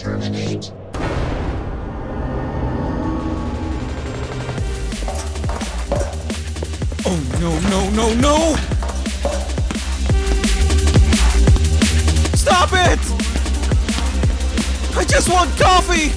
Terminate. Oh no, no, no, no! Stop it! I just want coffee!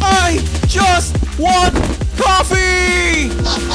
I just want coffee!